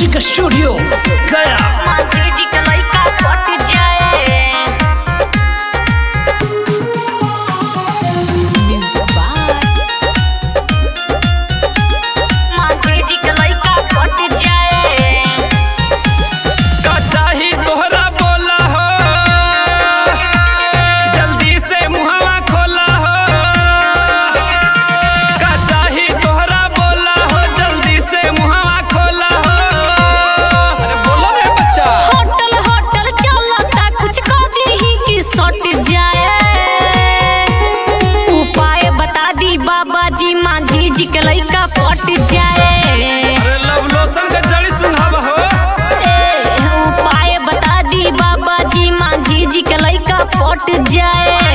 Music studio पट जाए।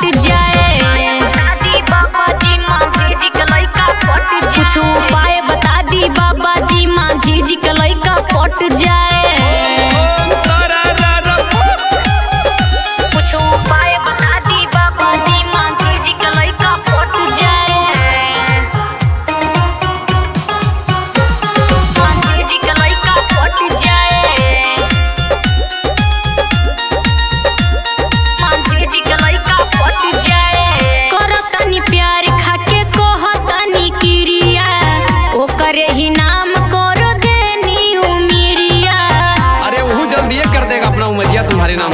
हट जाए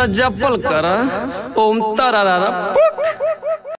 तो जपल कर। ओम तरारा पुक।